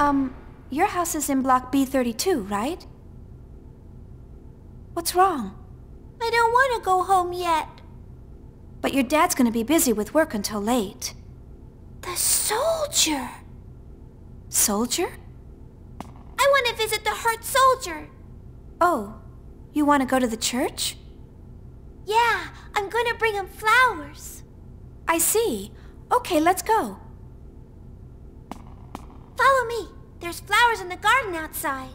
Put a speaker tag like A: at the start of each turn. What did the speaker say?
A: Um, your house is in block B32, right? What's wrong?
B: I don't want to go home yet.
A: But your dad's gonna be busy with work until late.
B: The soldier.
A: Soldier?
B: I want to visit the hurt soldier.
A: Oh, you want to go to the church?
B: Yeah, I'm gonna bring him flowers.
A: I see. Okay, let's go.
B: Me. There's flowers in the garden outside.